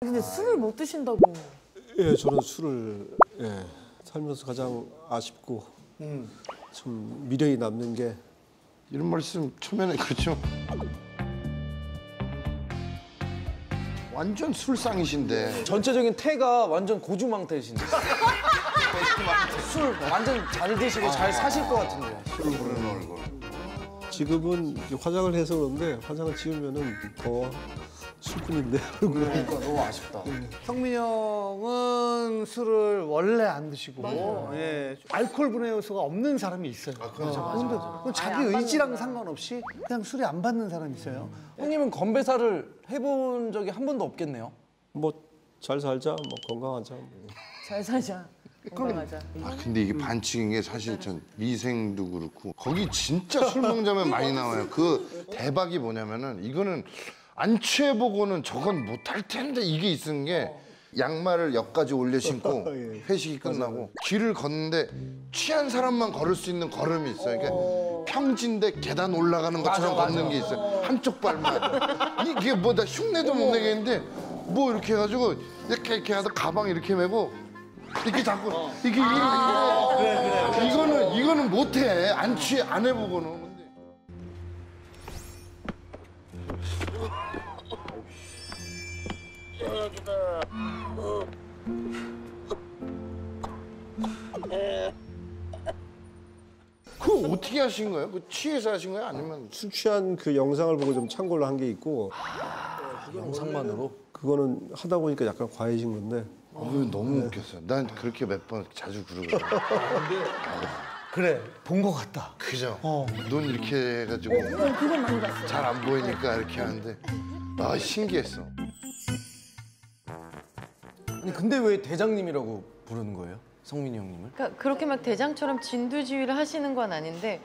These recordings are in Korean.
근데 술을 못 드신다고. 예, 저는 술을 예, 살면서 가장 아쉽고 좀 미련이 남는 게 이런 말씀 초면에 그렇죠. 완전 술상이신데 전체적인 태가 완전 고주망태신데. 술 완전 잘 드시고 잘 사실 것 같은데. 술 부르는 얼굴. 지금은 이제 화장을 해서 그런데 화장을 지우면은 더 얼굴이 그러니까 너무 아쉽다. 성민이 형은 술을 원래 안 드시고 예, 알코올 분해 요소가 없는 사람이 있어요. 아, 근데 그건 자기 의지랑 상관없이 그냥 술이 안 받는 사람이 있어요. 형님은 건배사를 해본 적이 한 번도 없겠네요. 뭐 잘 살자, 뭐 건강하자. 뭐. 잘 사자. 건강하자. 아 근데 이게 반칙인 게 사실 전 미생도 그렇고 거기 진짜 술 먹자면 많이 나와요. 그 대박이 뭐냐면은 이거는 안 취해보고는 저건 못할 텐데 이게 있은 게 양말을 역까지 올려 신고 예. 회식이 끝나고 길을 걷는데 취한 사람만 걸을 수 있는 걸음이 있어요. 그러니까 평지인데 계단 올라가는 것처럼 걷는 게 있어요. 한쪽 발만. 이게 뭐 나 흉내도 못 내겠는데 뭐 이렇게 해가지고 이렇게 이렇게 하다 가방 이렇게 메고 이렇게 잡고 이게 이게 이거는 이거는 못해. 안 취해 안 해보고는 그거 어떻게 하신 거예요? 그 취해서 하신 거예요? 아니면 술 취한 그 영상을 보고 좀 참고를 한게 있고 영상만으로. 그거는 하다 보니까 약간 과해진 건데 어, 너무 웃겼어요. 난 그렇게 몇 번 자주 그러거든. 그래, 본 것 같다. 그죠? 눈 이렇게 해가지고 그건 많이 봤어. 잘안 보이니까 이렇게 하는데 아 신기했어. 아니 근데 왜 대장님이라고 부르는 거예요? 성민이 형님을? 그러니까 그렇게 막 대장처럼 진두지휘를 하시는 건 아닌데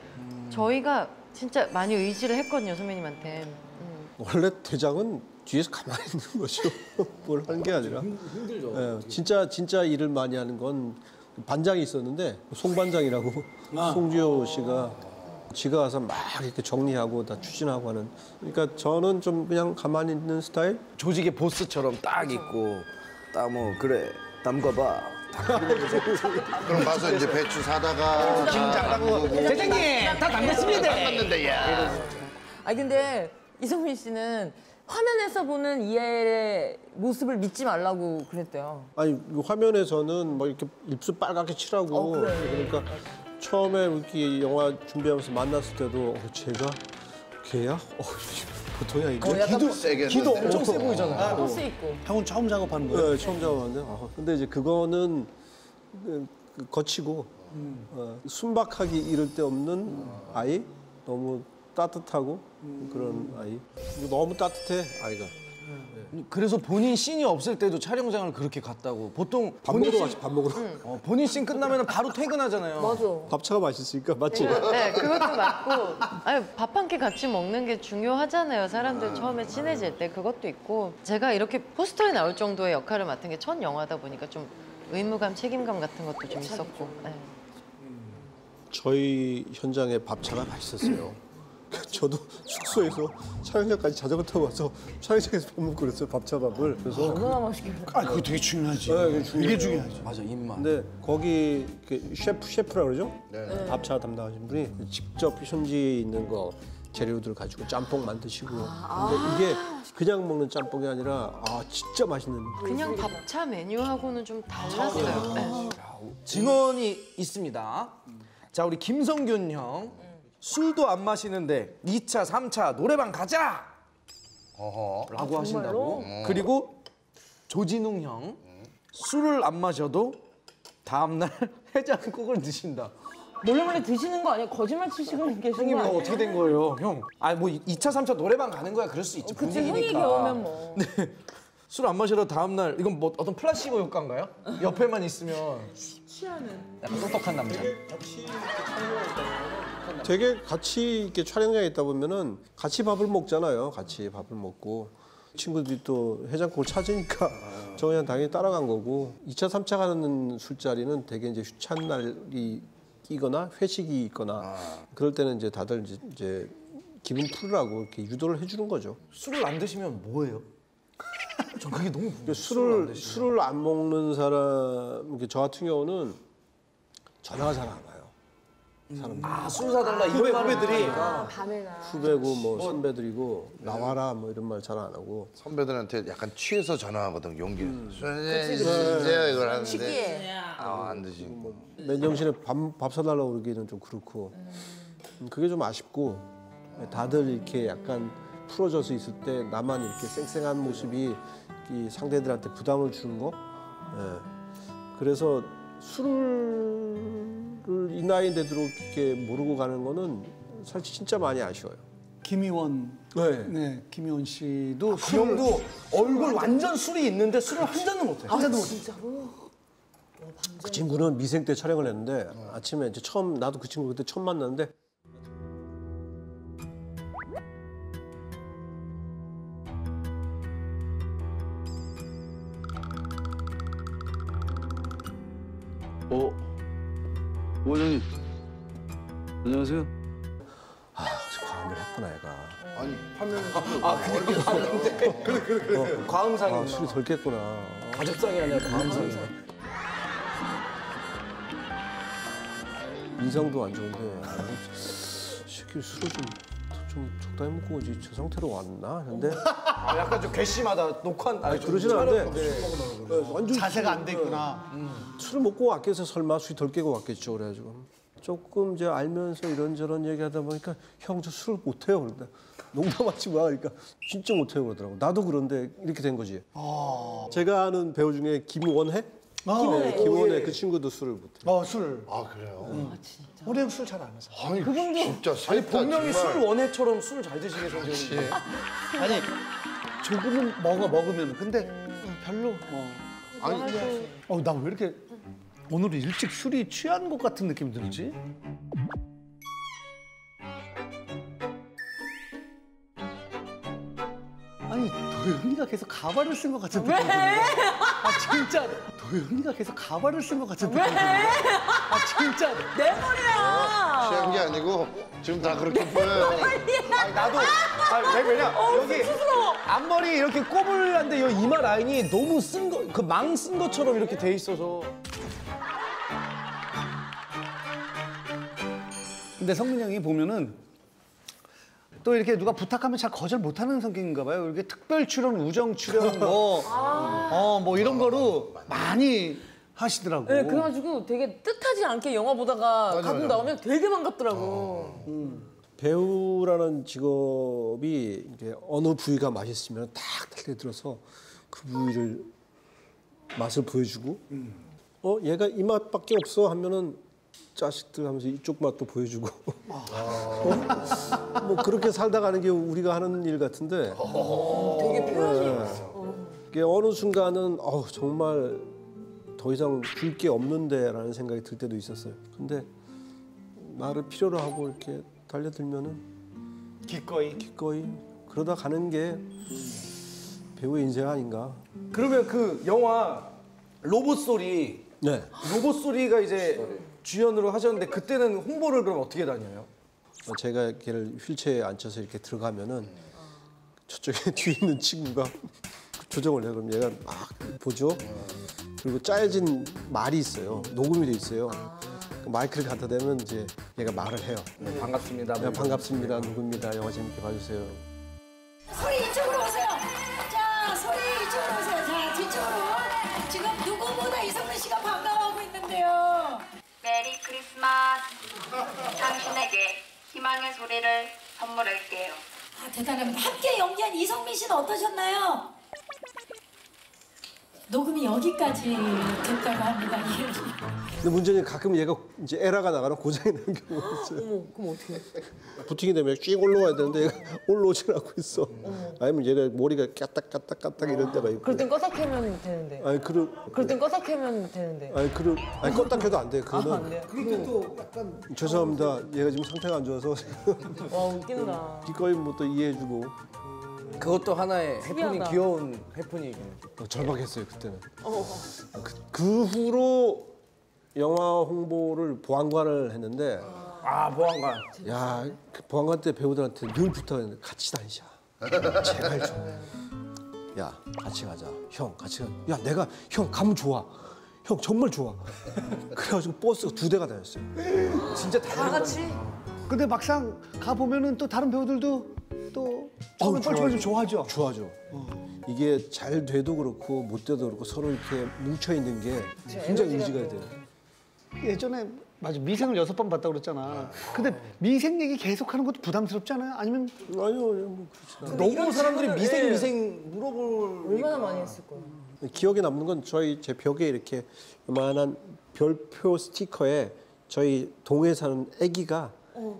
저희가 진짜 많이 의지를 했거든요 선배님한테. 음. 원래 대장은 뒤에서 가만히 있는 거죠. 뭘 하는 게 아니라. 힘들죠. 예, 진짜 진짜 일을 많이 하는 건 반장이 있었는데 송 반장이라고 송주효 씨가 지가 가서 막 이렇게 정리하고 다 추진하고 하는. 그러니까 저는 좀 그냥 가만히 있는 스타일. 조직의 보스처럼 딱 있고 딱 뭐 그래 담가봐. 그럼 가서 이제 배추 사다가 김장하고 대장님 다 담겼습니다. 아니 근데 이성민 씨는 화면에서 보는 이해의 모습을 믿지 말라고 그랬대요. 아니 이 화면에서는 뭐 이렇게 입술 빨갛게 칠하고 어, 그래. 그러니까 처음에 이렇게 영화 준비하면서 만났을 때도 어, 제가 걔야? 어, 보통이 아닌데. 약간 세게 기도. 엄청 세 보이잖아요. 포스 있고. 형은 처음 작업하는 거예요? 네, 처음 작업하는데. 아, 근데 이제 그거는 그, 그 거치고 어, 순박하기 이를 데 없는 아이, 너무 따뜻하고 그런 아이. 너무 따뜻해 아이가. 그래서 본인 씬이 없을 때도 촬영장을 그렇게 갔다고. 보통 밥 본인 먹으러 씬- 가지 밥 먹으러. 어, 본인 씬 끝나면 바로 퇴근하잖아요. 맞아. 밥차가 맛있으니까 맞지? 네 그것도 맞고 아니 밥 한 끼 같이 먹는 게 중요하잖아요 사람들 처음에 친해질 때 그것도 있고 제가 이렇게 포스터에 나올 정도의 역할을 맡은 게 첫 영화다 보니까 좀 의무감 책임감 같은 것도 좀 있었고 네. 저희 현장에 밥차가 맛있었어요. 저도 숙소에서 촬영장까지 자전거 타고 와서 촬영장에서 밥 먹고 그랬어요 밥차밥을. 그래서 얼마나 맛있겠다. 아, 그거 되게 중요하지. 네, 그게 중요해요. 이게 중요하지. 맞아 입맛. 근데 거기 그 셰프 셰프라 그러죠? 밥차 담당하신 분이 직접 현지에 있는 거 재료들 가지고 짬뽕 만드시고. 근데 이게 그냥 먹는 짬뽕이 아니라 아 진짜 맛있는. 그냥 밥차 메뉴하고는 좀 달랐어요 네. 증언이 있습니다. 자 우리 김성균 형 술도 안 마시는데 2차, 3차 노래방 가자. 라고 하신다고. 그리고 조진웅 형 술을 안 마셔도 다음날 해장국을 드신다. 몰래 몰래 드시는 거 아니에요? 거짓말 치시고 계신 형님 거 이거 아니에요? 어떻게 된 거예요, 형? 아니 뭐 2차, 3차 노래방 가는 거야 그럴 수 있지 그치 분위기니까. 겨우면 뭐. 술안 마시러 다음날 이건 뭐 어떤 플라시보 효과인가요? 옆에만 있으면 약간 똑똑한 남자. 되게 같이 이렇게 촬영장에 있다 보면은 같이 밥을 먹잖아요. 같이 밥을 먹고 친구들이 또 해장국을 찾으니까 저 그냥 당연히 따라간 거고 2차, 3차 가는 술자리는 되게 이제 휴찬 날이 끼거나 회식이 있거나 그럴 때는 이제 다들 이제, 이제 기분 풀으라고 이렇게 유도를 해주는 거죠. 술을 안 드시면 뭐예요? 전 그게 너무 궁금해요. 그 술을 술을 안 먹는 사람, 저 같은 경우는 전화가 잘 안 와요. 사람 아, 술 사달라 후배 이런 후배들이 아, 밤에나. 후배고 뭐 선배들이고 나와라 뭐 이런 말 잘 안 하고 선배들한테 약간 취해서 전화하거든 용기. 음. 술 주세요 이걸 하는데 시기에. 아, 안 드시고. 맨정신에 밥, 밥 사달라고 그러기는 좀 그렇고 음, 그게 좀 아쉽고 다들 이렇게 약간 풀어져서 있을 때 나만 이렇게 쌩쌩한 모습이 이 상대들한테 부담을 주는 거 예. 그래서 술을 이 나이 되도록 이렇게 모르고 가는 거는 사실 진짜 많이 아쉬워요 김희원. 네. 네, 김희원 씨도 그 형도 얼굴 완전 술이 있는데 술을 한 잔도 못 해요. 아, 진짜로? 그 친구는 미생 때 촬영을 했는데 아침에 이제 처음 나도 그 친구 그때 처음 만났는데 과음상이. 아, 술이 덜 깼구나. 가족상이 아니라 과음상이. 인상도 안 좋은데. 아, 새끼 술을 좀, 좀 적당히 먹고 오지. 저 상태로 왔나? 근데. 아, 약간 좀 괘씸하다. 녹화 아니 그러진 않은데. 네, 완전 자세가 안 돼 있구나. 술을 먹고 왔겠어. 설마 술이 덜 깨고 왔겠죠. 그래가지고. 조금 이제 알면서 이런저런 얘기하다 보니까 형 저 술을 못해요. 그런다 농담하지 마 그러니까 진짜 못해요 그러더라고 나도 그런데 이렇게 된 거지 제가 아는 배우 중에 김원혜 네, 김원혜 그 친구도 술을 못해 어, 술. 아 그래요. 우리 형술 잘안 하죠. 아니 진짜 아니 셋다 분명히 정말 술 원해처럼 술 잘 드시게 생겼는데. 아니, 조금은 먹어, 먹으면. 근데 별로. 어. 아니 어, 나 왜 이렇게 오늘 일찍 술이 취한 것 같은 느낌이 들지? 도현이가 계속 가발을 쓴 것 같은 느낌이 드는데 아 진짜. 도현이가 계속 가발을 쓴 것 같은 느낌이 드는데 아 진짜. 내 머리야! 취한 게 아니고 지금 다 그렇게 보여요. 아니 나도. 아니 왜 왜냐? 여기 앞머리 이렇게 꼬불한데 여기 이마 라인이 너무 쓴 거 그 망 쓴 것처럼 이렇게 돼 있어서. 근데 성민 형이 보면은 또 이렇게 누가 부탁하면 잘 거절 못하는 성격인가 봐요. 이렇게 특별 출연, 우정 출연 뭐, 어, 뭐 이런 거로 많이 하시더라고. 네, 그래가지고 되게 뜻하지 않게 영화 보다가 가끔 맞아. 나오면 되게 반갑더라고. 배우라는 직업이 이제 어느 부위가 맛있으면 딱 달려 들어서 그 부위를 맛을 보여주고 어 얘가 이 맛밖에 없어 하면은 자식들 하면서 이쪽 맛도 보여주고 어? 뭐 그렇게 살다 가는 게 우리가 하는 일 같은데 되게 표현이 이게 어느 순간은 어 정말 더 이상 줄 게 없는데라는 생각이 들 때도 있었어요. 근데 나를 필요로 하고 이렇게 달려들면은 기꺼이. 기꺼이 그러다 가는 게 배우의 인생 아닌가. 그러면 그 영화 로봇 소리 네. 로봇 소리가 이제 주연으로 하셨는데 그때는 홍보를 그럼 어떻게 다녀요? 어, 제가 걔를 휠체어에 앉혀서 이렇게 들어가면은 저쪽에 뒤에 있는 친구가 조정을 해요. 그럼 얘가 막 보죠. 그리고 짜여진 말이 있어요. 녹음이 돼 있어요. 그 마이크를 갖다 대면 이제 얘가 말을 해요. 네, 반갑습니다. 네, 반갑습니다. 누구입니다. 영화 재밌게 봐주세요. 희망의 소리를 선물할게요. 아, 대단합니다. 함께 연기한 이성민 씨는 어떠셨나요? 녹음이 여기까지 됐다고 합니다. 근데 문제는 가끔 얘가 이제 에러가 나가는 고장이 나는 경우가 있어요. 어머, 그럼 어떻게? 부팅이 되면 쭉 올라와야 되는데 얘가 올라오질 않고 있어. 아니면 얘가 머리가 까딱까딱 까딱 이런 데가 있고. 그럴 땐 꺼서 캐면 되는데. 아니 그러 그럴 땐 꺼서 캐면 되는데. 아니 그러 아니 껐다 켜도 안 돼. 아, 안 그거는 돼요? 그럴 때또 약간 죄송합니다. 얘가 지금 상태가 안 좋아서 와, 웃긴다. 기꺼이 뭐또 이해해주고 그것도 하나의 해프닝 특이하다. 귀여운 해프닝이네요. 어, 절박했어요 그때는. 어. 그, 그 후로 영화 홍보를 보안관을 했는데 아 보안관. 야, 그 보안관 때 배우들한테 늘 부탁했는데 같이 다니자. 제발 좀. 야 같이 가자. 형 같이 가. 야 내가 형 가면 좋아. 형 정말 좋아. 그래가지고 버스가 두 대가 다녔어요. 진짜 다 같이 근데 막상 가 보면은 또 다른 배우들도 또 처음에 어우, 뻘쭘해서 좋아하죠. 좋아죠. 이게 잘 돼도 그렇고 못 돼도 그렇고 서로 이렇게 뭉쳐 있는 게 굉장히 의지가 돼요. 예전에 맞아 미생을 여섯 번 봤다 그랬잖아. 근데 미생 얘기 계속 하는 것도 부담스럽지 않아요? 아니면 아니요, 아니요, 뭐 그렇지 않아요. 너무 사람들이 미생 예. 미생 물어볼 얼마나 많이 했을 거야. 기억에 남는 건 저희 제 벽에 이렇게 요만한 별표 스티커에 저희 동해 사는 아기가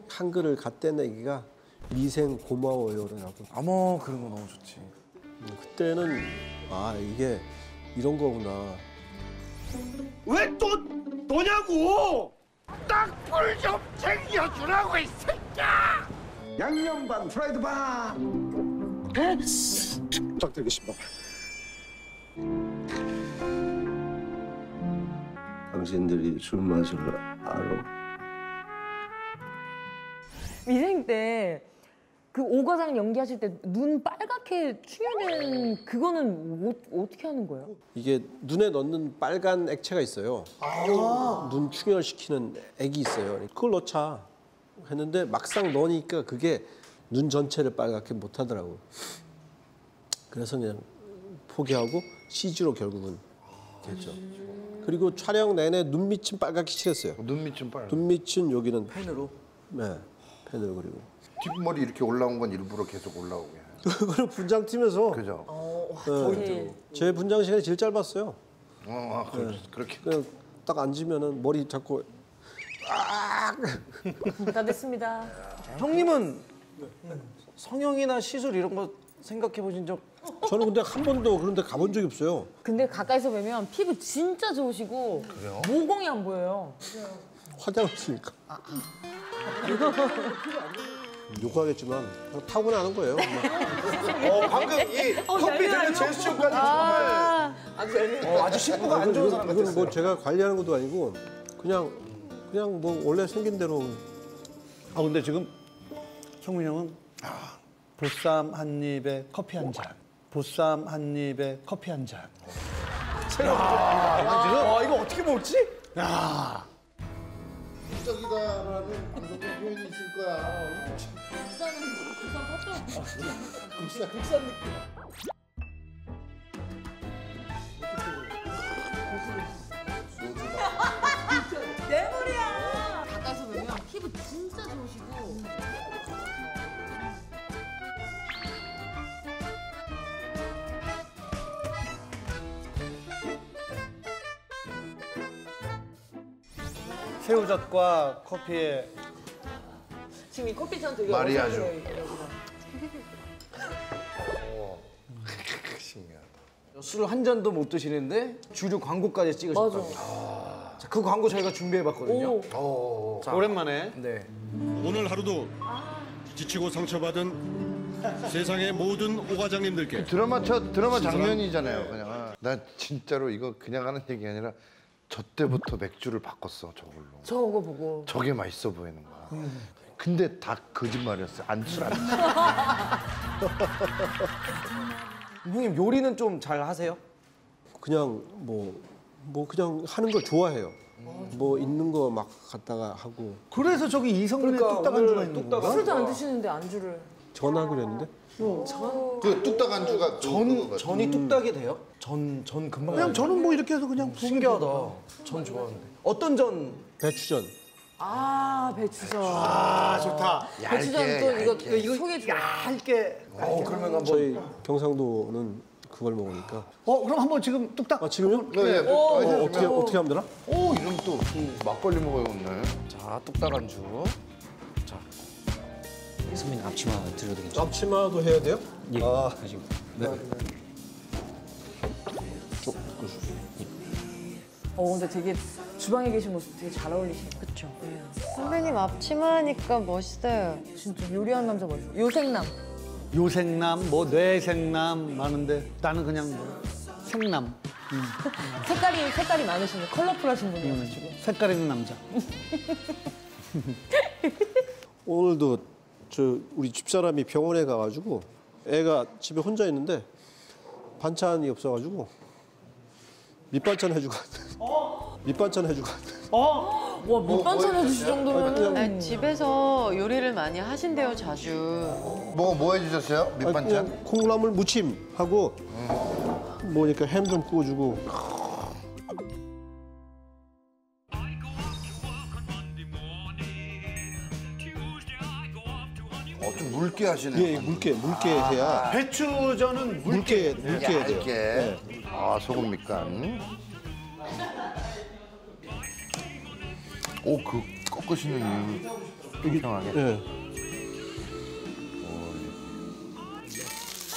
한글을 갓댄 아기가 미생 고마워요라고. 어머 그런 거 너무 좋지. 음, 그때는 아 이게 이런 거구나. 왜 또 너냐고! 딱불 좀 챙겨주라고 이 새끼야! 양념 반, 프라이드 반. 부탁드리겠습니다. 당신들이 술 마실 알아. 미생 때 그 오과장 연기하실 때 눈 빨갛게 충혈된 그거는 뭐, 어떻게 하는 거예요? 이게 눈에 넣는 빨간 액체가 있어요. 눈 충혈시키는 액이 있어요. 그걸 넣자 했는데 막상 넣으니까 그게 눈 전체를 빨갛게 못 하더라고. 그래서 그냥 포기하고 CG로 결국은 됐죠. 그리고 촬영 내내 눈 밑은 빨갛게 칠했어요. 눈밑 좀 빨. 눈 밑은 여기는 펜으로. 네 펜으로 그리고. 뒷머리 이렇게 올라온 건 일부러 계속 올라오게. 그걸 분장팀에서 그죠? 네, 제 분장 시간이 제일 짧았어요. 어, 아, 그, 그렇게. 그냥 딱 앉으면은 머리 자꾸 다 됐습니다. 형님은 성형이나 시술 이런 거 생각해 보신 적? 저는 근데 한 번도 그런 데 가본 적이 없어요. 근데 가까이서 뵈면 피부 진짜 좋으시고 모공이 안 보여요. 화장을 쓰니까. 욕하겠지만 그냥 타고나는 거예요. 어 방금 이 커피 드는 제스처까지 정말 아주 애매. 어, 아주 신부가 안 좋은 사람 같았어요. 뭐 제가 관리하는 것도 아니고 그냥 그냥 뭐 원래 생긴 대로 아 근데 지금 성민 형은 보쌈 한 입에 커피 한 잔. 보쌈 한 입에 커피 한 잔. 아 이거 어떻게 먹지? 야, 극적이다라는 방송적 표현이 있을 거야. 내 새우젓과 커피에 지금 이 커피잔 되게 마리아주. 신기하다. 술 한 잔도 못 드시는데 주류 광고까지 찍으셨다고. 자, 그 광고 저희가 준비해 봤거든요. 오. 오랜만에 네. 오늘 하루도 지치고 상처받은 세상의 모든 오과장님들께 드라마 첫 드라마 장면이잖아요. 그냥 나 진짜로 이거 그냥 하는 얘기 아니라 저 때부터 맥주를 바꿨어 저걸로. 저거 보고. 저게 맛있어 보이는 거야. 근데 다 거짓말이었어. 안술 안. 형님 요리는 좀 잘 하세요? 그냥 뭐뭐 그냥 하는 걸 좋아해요. 뭐 있는 거 막 갖다가 하고 그래서 저기 이성민의 그러니까 뚝딱 안주가 있는 뚝딱. 술도 안 드시는데 안주를. 전화하기로 했는데 그 뚝딱 안주가 전 전이 뚝딱이 돼요? 전 전 금방. 그냥. 저는 뭐 이렇게 해서 그냥 신기하다. 전 좋아하는데. 어떤 전? 배추전. 아 배추전. 아 좋다. 배추전 또 이거 이거 속에. 얇게. 어 그러면 한번 저희 경상도는 그걸 먹으니까. 어 그럼 한번 지금 뚝딱. 아 지금요? 예, 예. 어, 어, 어떻게 어떻게 하면 되나? 오 이름 또 막걸리 먹어야겠네. 자 뚝딱 안주. 선배님 앞치마 드려도 괜찮아요? 앞치마도 해야 돼요? 예. 아, 가지고. 어 근데 되게 주방에 계신 모습 되게 잘 어울리시네. 그렇죠. 선배님 앞치마 하니까 멋있어요. 진짜 요리하는 남자 멋있어. 요생남. 요생남, 뭐 뇌생남 많은데 나는 그냥 뭐 생남. 색깔이 색깔이 많으시네. 컬러풀하신 분이어가지고. 색깔 있는 남자. 오늘도 저 우리 집사람이 병원에 가가지고 애가 집에 혼자 있는데 반찬이 없어가지고 밑반찬 해주고 왔대. 밑반찬 해주고 왔대. 와 밑반찬 해주실 정도면 아니, 집에서 요리를 많이 하신대요 자주. 뭐 뭐 해주셨어요? 아니, 밑반찬? 그냥 콩나물 무침 하고 뭐니까 햄좀 구워주고 묽게 하시네요. 예 묽게 묽게 해야 배추전은 물 묽게 묽게 해야 돼요. 얇게. 아 소금 밑간. 오 그 꺾으시는 이유 평평하게. 예.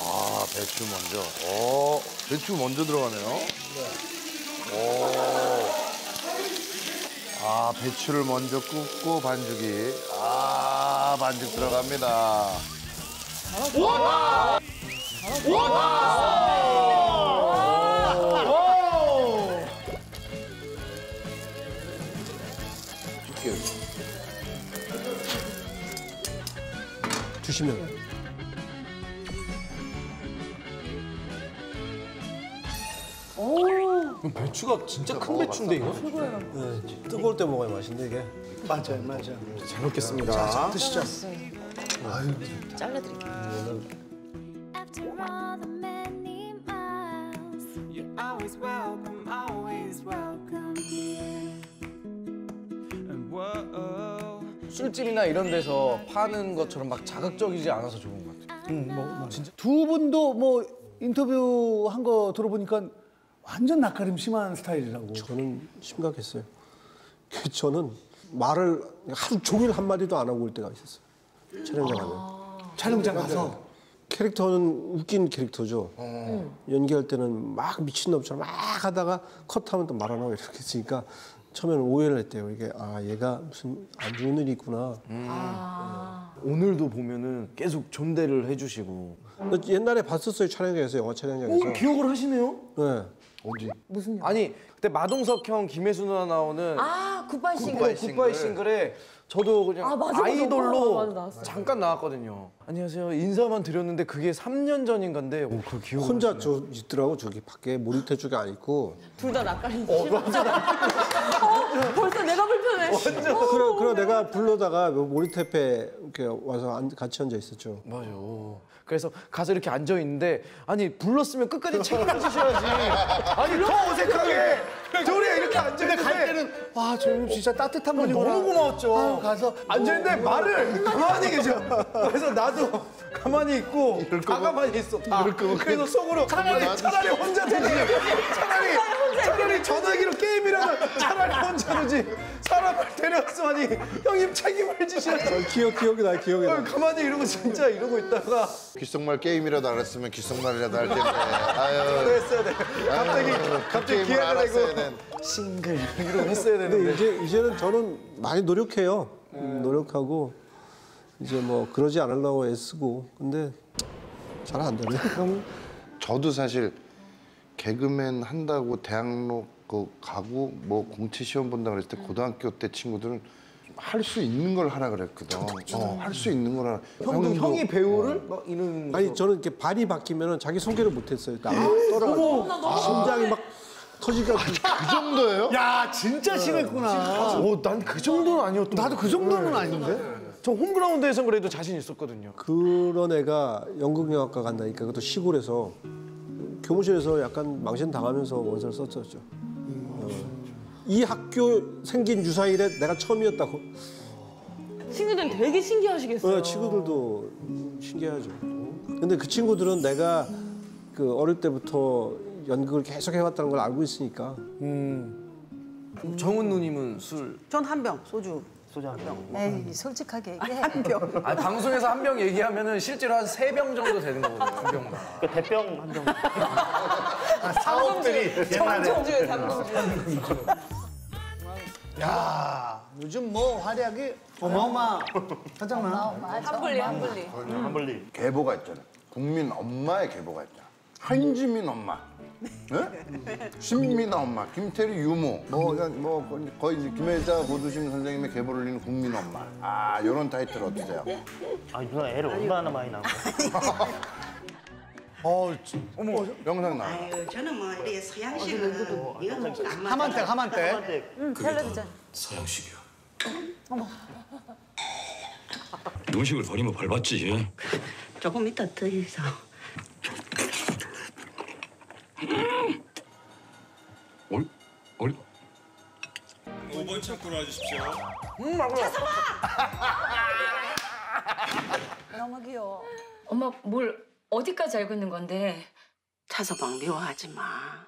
아 배추 먼저. 어 배추 먼저 들어가네요. 오. 아 배추를 먼저 굽고 반죽이. 아 반죽 들어갑니다. 드시면 배추가 진짜 큰 배추인데 이거? 예, 뜨거울 때 먹어야 맛있는데 이게 맞아요, 맞아요. 잘 먹겠습니다. 자, 드시죠. 잘라드릴게요. After all the many miles, you're always welcome, always welcome here. And whoa, 술집이나 이런 데서 파는 것처럼 막 자극적이지 않아서 좋은 것 같아요. 음, 뭐, 뭐. 두 분도 뭐 인터뷰 한 거 들어보니까 완전 낯가림 심한 스타일이라고. 저는 심각했어요. 그 저는 말을 하루 종일 한 마디도 안 하고 올 때가 있었어요. 촬영장 가면. 촬영장 가서 캐릭터는 웃긴 캐릭터죠. 연기할 때는 막 미친놈처럼 막 하다가 컷하면 또 말 안 하고 이렇게 했으니까 처음에는 오해를 했대요. 이게 아 얘가 무슨 안 좋은 일이 있구나. 오늘도 보면은 계속 존대를 해주시고. 근데 옛날에 봤었어요 촬영장에서 영화 촬영장에서. 오, 기억을 하시네요? 네. 어디? 무슨 아니 그때 마동석 형, 김혜수 누나 나오는 아 굿바이 싱글 굿바이, 굿바이 싱글 에 저도 그냥 아, 맞아, 맞아. 아이돌로 맞아. 잠깐 나왔거든요. 안녕하세요. 인사만 드렸는데 그게 3년 전인가인데 오, 그 기억. 혼자 저 있더라고 저기 밖에 모니터 쪽에 안 있고. 둘 다 낯가림 심하다. 어, 벌써 내가 불편해. 그래 그래 내가 불러다가 모니터 옆에 이렇게 와서 앉- 같이 앉아 있었죠. 맞아. 그래서 가서 이렇게 앉아 있는데 아니 불렀으면 끝까지 책임을 지셔야지. 아니 더 어색하게 둘이 이렇게 앉아 있는데 갈 때는 와, 저 형님 진짜 따뜻한 너무 분이구나. 고마웠죠. 아유, 가서 앉아 있는데 말을 가만히 계셔. 그래서 나도 가만히 있고 다 가만히 있어. 다. 그래서 속으로 차라리 차라리 혼자 되지. 차라리 차라리 전화기로 게임이라도 차라리 혼자 되지. 사람을 데려왔으니 형님 책임을 지셔야지. 기억 기억이 나 기억이 나. 가만히 이러고 진짜 이러고 있다가 귓속말 게임이라도 알았으면 귓속말이라도 할 텐데. 아유. 했어야 돼. 갑자기 아유, 갑자기 게임을 기회가 되고 된. 싱글 이러고 했어야 되는데. 이제 이제는 저는 많이 노력해요. 음, 노력하고 이제 뭐 그러지 않으려고 애쓰고 근데 잘 안 되네. 저도 사실 개그맨 한다고 대학로 그 가고 뭐 공채 시험 본다 그랬을 때 고등학교 때 친구들은 할 수 있는 걸 하라 그랬거든. 어, 할 수 있는 걸 하라. 형도 형이 배우를 막 이런 아니 저는 이렇게 발이 바뀌면은 자기 소개를 못했어요. 나 떨어가지고 심장이 막 터지가 그 정도예요? 야, 진짜 심했구나. 오, 난그 정도는 아니었던 나도 그 정도는 아닌데. 저 홈그라운드에서 그래도 자신 있었거든요. 그런 애가 연극영화과 간다니까 그것도 시골에서 교무실에서 약간 망신 당하면서 원서를 썼었죠. 어. 이 학교 생긴 유사일에 내가 처음이었다고. 친구들은 되게 신기하시겠어요. 어, 친구들도 신기하죠. 근데 그 친구들은 내가 그 어릴 때부터 연극을 계속 해왔다는 걸 알고 있으니까 정은 누님은 술. 전 한 병 소주. 소주 한 병. 에이 솔직하게 얘기해. 한 병. 아 방송에서 한 병 얘기하면은 실제로 한 세 병 정도 되는 거거든요. 한 병만. 그 대병 한 병. 사업들이 옛날에. 정주에 담금주. 야, 요즘 뭐 활약이 어마어마 하잖아. 한블리 한블리. 한벌리. 계보가 있잖아. 국민 엄마의 계보가 있잖아. 한지민 엄마. 네? 신민아 엄마, 김태리 유모, 뭐, 그냥 뭐 거의 이제 김혜자 고두심 선생님의 계보를 잇는 국민 엄마. 아, 이런 타이틀 어떠세요? 아 누나 애를 얼마나 많이 거야? 어, 어머 영상 나. 아유 저는 뭐 이렇게 서양식은 안 하만대, 맞아요. 하만대. 응, 텔레비전. 서양식이야. 어머. 음식을 버리면 밟았지. 조금 이따 더 해서 얼, 얼, 5번 창고로 와주십시오. 너무 귀여워. 엄마 뭘 어디까지 알고 있는 건데? 차서방 미워하지 마.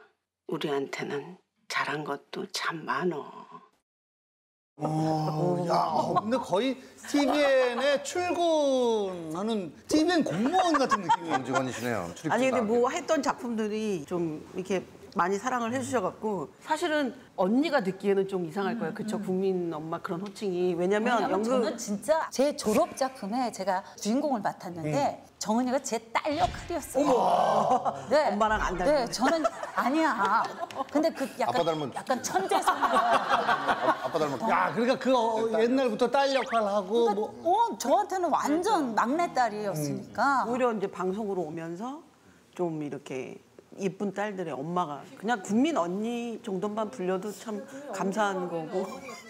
우리한테는 잘한 것도 참 많어. 어, 야, 근데 거의 TVN에 출근하는 TVN 공무원 같은 느낌이에요. 직원이시네요. 아니 근데 뭐 했던 작품들이 좀 이렇게 많이 사랑을 해주셔갖고 사실은 언니가 듣기에는 좀 이상할 거예요. 그쵸? 국민 엄마 그런 호칭이 왜냐면 왜냐면 연극 저는 진짜 제 졸업 작품에 제가 주인공을 맡았는데 정은이가 제 딸 역할이었어요. 네. 엄마랑 안 닮은 네, 저는 아니야. 근데 그 약간 아빠 닮은- 약간 천재성. 아빠 닮았다. 야, 그러니까 그 어, 옛날부터 딸 역할 하고 뭐 어, 저한테는 완전 막내 딸이었으니까. 오히려 이제 방송으로 오면서 좀 이렇게 예쁜 딸들의 엄마가 그냥 국민 언니 정도만 불려도 참 감사한 거고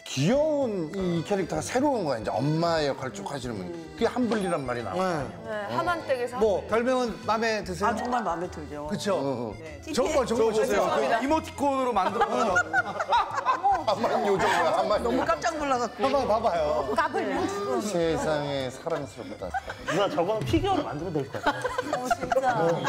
귀여운 이 캐릭터가 새로운 거야. 이제 엄마 역할 쭉 하시는 분. 그게 한블리란 말이 나와요. 네. 하만댁에서 뭐 별명은 마음에 드세요? 아 정말 마음에 들죠. 그렇죠. 네. 저거 저거 보세요. 이모티콘으로 만들어. 한만 요정이야. 한만 너무. 깜짝 놀라갖고 한번 봐봐요. 까불면 죽어. 세상에 사랑스럽다. 누나 저거는 피규어로 만들어도 될것 같아. 어, 진짜.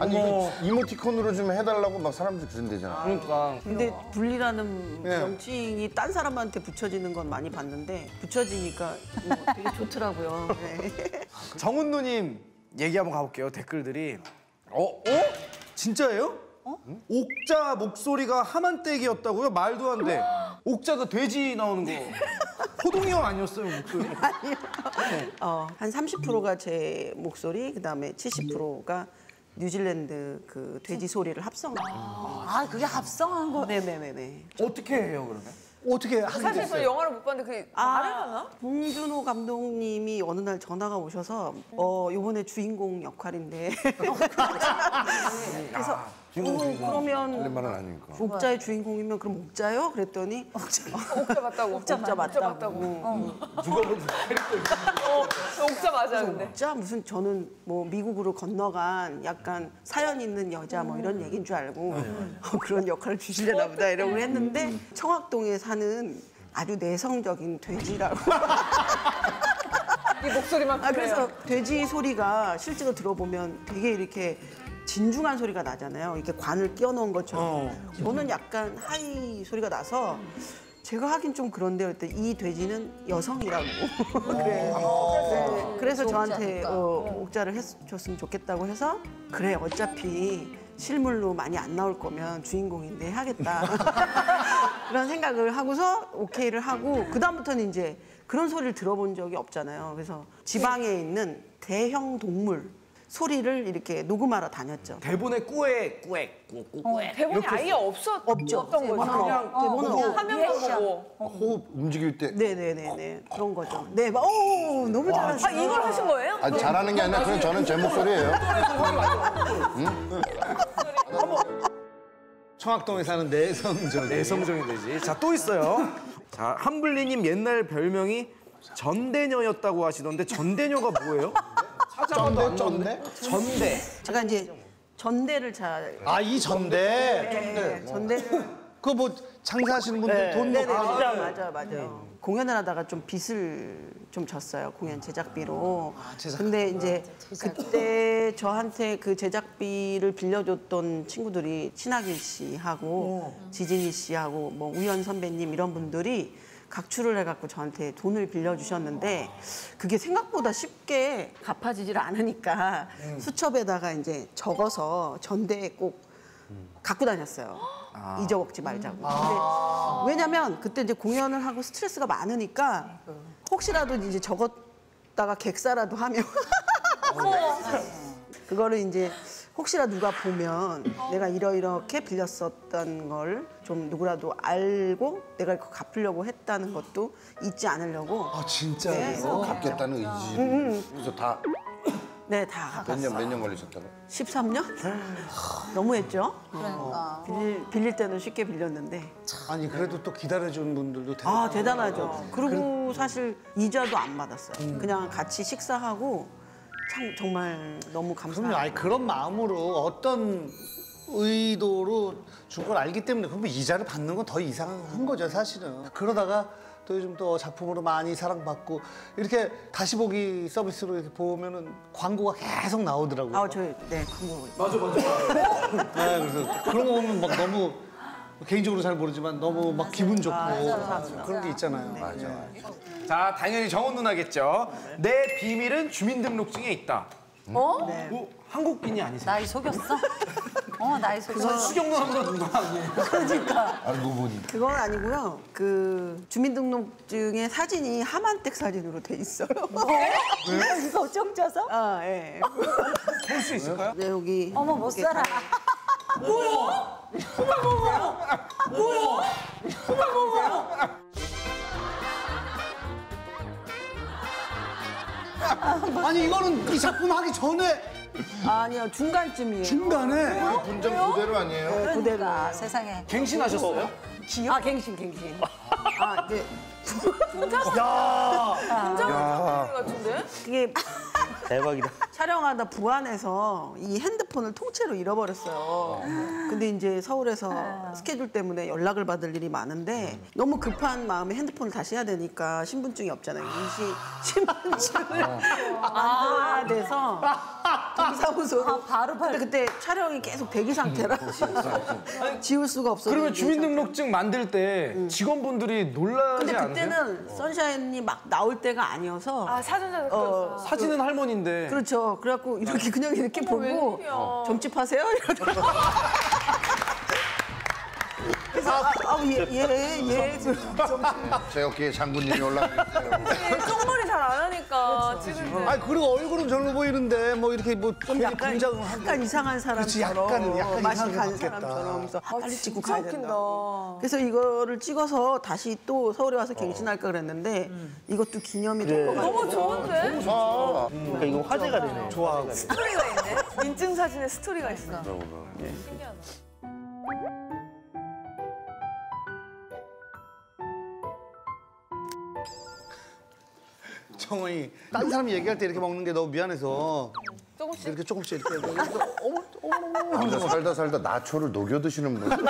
아니 이거 이모티콘으로 좀 해달라고 막 사람들이 그런대잖아. 그러니까. 근데 불리라는 네. 명칭이 딴 사람한테 붙여지는 건 많이 봤는데 붙여지니까 뭐 되게 좋더라고요. 네. 정은 누님 얘기 한번 가볼게요. 댓글들이. 어? 어? 진짜예요? 옥자 목소리가 하만댁이었다고요? 말도 안 돼. 옥자가 돼지 나오는 거. 호동이 형 아니었어요 목소리? 어, 한 30%가 제 목소리, 그다음에 70%가 뉴질랜드 그 돼지 소리를 합성한. 아, 그게 합성한 거. 네네네네. 어떻게 해요 그러면? 어떻게 하게 사실 저 됐어요? 영화를 못 봤는데 그 말을 하나? 봉준호 감독님이 어느 날 전화가 오셔서 어 요번에 주인공 역할인데 그래서 어, 그러면 말은 아니니까. 옥자의 주인공이면 그럼 옥자요? 그랬더니 옥자 맞다고. 옥자 맞다고. 맞다고. 누가 보든 어, 옥자 맞아 근데. 옥자 무슨 저는 뭐 미국으로 건너간 약간 사연 있는 여자 뭐 이런 얘기인 줄 알고 어, 그런 역할을 주시려나 보다 이러고 했는데 청학동에 사는 아주 내성적인 돼지라고. 이 목소리만 아, 그래서 돼지 소리가 실제로 들어보면 되게 이렇게 진중한 소리가 나잖아요. 이렇게 관을 끼워 넣은 것처럼. 저는 약간 하이 소리가 나서 제가 하긴 좀 그런데 그랬더니 이 돼지는 여성이라고. 그래. 네, 그래서 저한테 어, 옥자를 해줬으면 좋겠다고 해서 그래 어차피 실물로 많이 안 나올 거면 주인공인데 해야겠다. 그런 생각을 하고서 오케이를 하고 그 다음부터는 이제 그런 소리를 들어본 적이 없잖아요. 그래서 지방에 있는 대형 동물 소리를 이렇게 녹음하러 다녔죠. 대본에 꾸에 꾸액 꾸꾸꾸액 대본이 아예 없었 없죠. 없던 거죠. 그냥 대본은 그냥 없고. 화면만 보고. 호흡 움직일 때. 네네네네 그런 거죠. 네, 막, 오 너무 잘하시네. 아 이걸 하신 거예요? 아니 잘하는 게 아니라 그건 저는 제 목소리예요. 청학동에 사는 내성적 내성적인 돼지. 자 또 있어요. 자 한블리님 옛날 별명이 전대녀였다고 하시던데 전대녀가 뭐예요? 쩐대 쩐대? 전대. 제가 이제 전대를 잘. 아, 이 전대. 네, 전대. 그거 뭐 장사하시는 분들 돈 네네 넣고 맞아요 맞아요 맞아 요. 공연을 하다가 좀 빚을 좀 졌어요 공연 제작비로. 근데 이제 그때 저한테 그 제작비를 빌려줬던 친구들이 신하길 씨하고 지진이 씨하고 뭐 우연 선배님 이런 분들이 각출을 해갖고 저한테 돈을 빌려주셨는데 그게 생각보다 쉽게 갚아지질 않으니까 수첩에다가 이제 적어서 전대에 꼭 갖고 다녔어요. 잊어먹지 말자고. 근데 왜냐면 그때 이제 공연을 하고 스트레스가 많으니까 혹시라도 이제 적었다가 객사라도 하면 그거를 이제 혹시나 누가 보면 내가 이러이렇게 빌렸었던 걸 좀 누구라도 알고 내가 그거 갚으려고 했다는 것도 잊지 않으려고 아, 진짜. 네. 갚겠다는 의지. 음, 음. 그래서 다 네, 다 몇 년 몇 년 걸리셨다고? 13년? 너무했죠? 그러니까. 빌릴, 빌릴 때는 쉽게 빌렸는데. 아니 그래도 또 기다려주는 분들도 대단. 아, 대단하죠. 그리고 사실 이자도 안 받았어요. 그냥 같이 식사하고 참 정말 너무 그럼요. 감사해요. 아니 그런 마음으로 어떤 의도로 준 걸 알기 때문에 그러면 이자를 받는 건 더 이상한 거죠 사실은. 그러다가 또 요즘 또 작품으로 많이 사랑받고 이렇게 다시 보기 서비스로 이렇게 보면은 광고가 계속 나오더라고요. 아, 저, 네, 그거. 맞아 맞아. 네, 그래서 그런 거 보면 막 너무 개인적으로 잘 모르지만 너무 막 기분 좋고 그런 게 있잖아요. 맞아. 자, 당연히 정원 누나겠죠. 내 비밀은 주민등록증에 있다. 어? 네. 뭐 한국인이 아니세요? 나이 속였어? 어, 나이 속였어. 수경 누나보다 누나 아니에요? 그러니까. 알고 보니. 그건 아니고요. 그 주민등록증에 사진이 하만댁 사진으로 돼 있어요. 왜? 이거 좀 쪄서? 아, 예. 볼 수 있을까요? 네, 여기. 어머, 못 살아. 다- 아니 이거는 이 작품 하기 전에 아니요, 중간쯤이에요. 중간에 분장 그대로 아니에요? 네. 그러니까 세상에. 갱신하셨어요? 아, 갱신, 갱신. 아, 네. 야. 분장 같은데? 그게 대박이다. 촬영하다 부안에서 이 핸드폰을 통째로 잃어버렸어요. 근데 이제 서울에서 스케줄 때문에 연락을 받을 일이 많은데 너무 급한 마음에 핸드폰을 다시 해야 되니까 신분증이 없잖아요. 임시 신분증을 만들어야 돼서 동사무소로 바로. 근데 그때 촬영이 계속 대기 상태라. 지울 수가 없어서 그러면 주민등록증 만들 때 직원분들이 놀라지 근데 않으세요? 그때는 선샤인이 막 나올 때가 아니어서. 아, 사전자 어, 사진은 할머니인데. 그렇죠. 그래갖고 이렇게 그냥 이렇게 보고. 점집하세요? 이러더라고. 그래서 아, 아, 예, 예, 예. 제 어깨에 장군님이 올라가겠어요. 쪽머리 잘 안 하니까 찍을 때. 아니 그리고 얼굴은 젊어 보이는데 뭐 이렇게 뭐 괜히 약간, 분장을 하고 약간 이상한 그렇지, 사람처럼 약간 약간 맛이 이상하게 간 봤겠다. 사람처럼 그래서 아, 빨리 찍고 진짜 가야 된다. 웃긴다. 그래서 이거를 찍어서 다시 또 서울에 와서 갱신할까 그랬는데 이것도 기념이 될것 같아요. 너무 좋은데? 그러니까 이거 화제가 되네. 좋아하고. 스토리가 있네. 인증 사진에 스토리가 있어. 정원이 딴 사람이 얘기할 때 이렇게 먹는 게 너무 미안해서 조금씩. 이렇게 조금씩 이렇게 어머 어머 근데 살다 살다 나초를 녹여 드시는 분. 어떤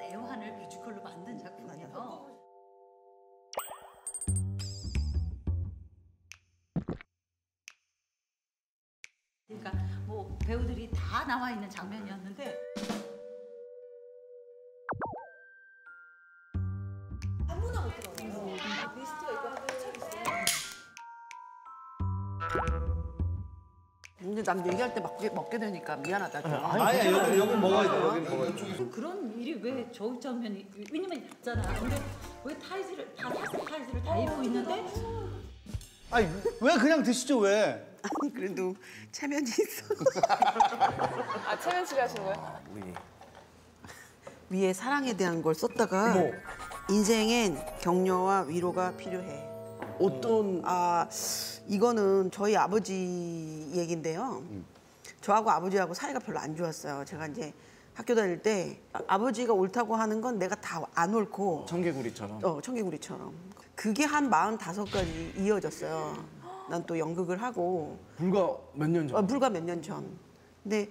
애환을 뮤지컬로 만든 작품이에요. 그러니까 뭐 배우들이 다 나와 있는 장면이었는데 근데 난 얘기할 때 먹게, 먹게 되니까 미안하다. 좀. 아니 여기 여기 먹어야 돼 여기 먹어야 돼 그런 일이 왜 저 장면이 왜냐면 얇잖아. 근데 왜 타이즈를 다 타이즈 타이즈를 다 입고 있는데 아니 왜 그냥 드시죠 왜 아니 그래도 체면이 있어. 아, 체면치레하시는 거예요? 위에 사랑에 대한 걸 썼다가 인생엔 격려와 위로가 필요해. 어떤 아 이거는 저희 아버지 얘긴데요. 저하고 아버지하고 사이가 별로 안 좋았어요. 제가 이제 학교 다닐 때 아- 아버지가 옳다고 하는 건 내가 다 안 옳고 청개구리처럼. 어, 청개구리처럼. 그게 한 45까지 이어졌어요. 난 또 연극을 하고 불과 몇 년 전. 어, 불과 몇 년 전. 근데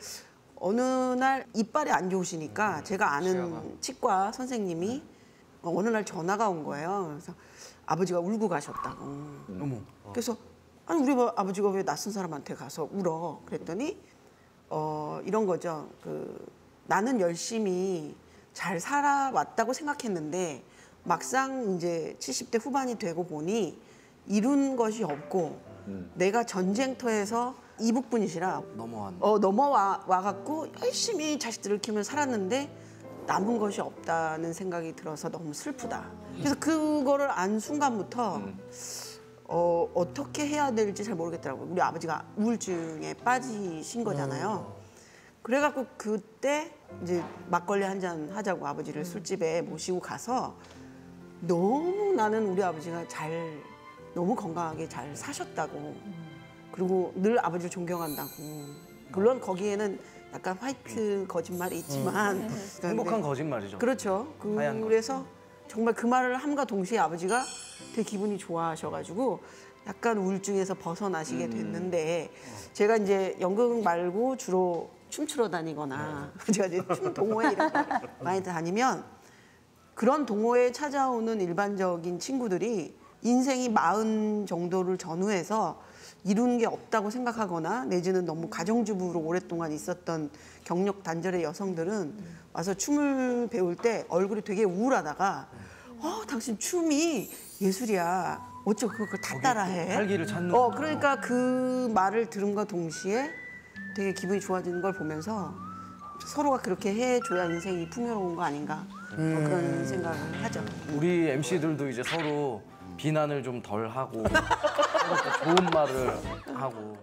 어느 날 이빨이 안 좋으시니까 제가 아는 치과 선생님이 어, 어느 날 전화가 온 거예요. 그래서 아버지가 울고 가셨다고. 어머. 그래서 아니 우리 뭐 아버지가 왜 낯선 사람한테 가서 울어? 그랬더니 어 이런 거죠. 그 나는 열심히 잘 살아왔다고 생각했는데 막상 이제 70대 후반이 되고 보니 이룬 것이 없고 내가 전쟁터에서 이북분이시라 넘어왔네. 어, 넘어와 와 갖고 열심히 자식들을 키우며 살았는데 남은 것이 없다는 생각이 들어서 너무 슬프다. 그래서 그거를 안 순간부터 어, 어떻게 해야 될지 잘 모르겠더라고요. 우리 아버지가 우울증에 빠지신 거잖아요. 그래갖고 그때 이제 막걸리 한 잔 하자고 아버지를 술집에 모시고 가서 너무 나는 우리 아버지가 잘 너무 건강하게 잘 사셨다고 그리고 늘 아버지를 존경한다고 물론 거기에는 약간 화이트 거짓말이 있지만 음. 그러니까 행복한 네. 거짓말이죠. 그렇죠. 그래서 정말 그 말을 함과 동시에 아버지가 되게 기분이 좋아하셔가지고 약간 우울증에서 벗어나시게 음. 됐는데 제가 이제 연극 말고 주로 춤추러 다니거나 제가 이제 춤 동호회 이런 거 많이 다니면 그런 동호회에 찾아오는 일반적인 친구들이 인생이 마흔 정도를 전후해서 이루는 게 없다고 생각하거나 내지는 너무 가정주부로 오랫동안 있었던 경력 단절의 여성들은 와서 춤을 배울 때 얼굴이 되게 우울하다가 어 당신 춤이 예술이야. 어쩌 그걸 다 따라해? 활기를 찾는 어 그러니까 그 말을 들음과 동시에 되게 기분이 좋아지는 걸 보면서 서로가 그렇게 해줘야 인생이 풍요로운 거 아닌가. 뭐 그런 생각을 하죠. 우리 MC들도 이제 서로 비난을 좀 덜 하고 좋은 말을 하고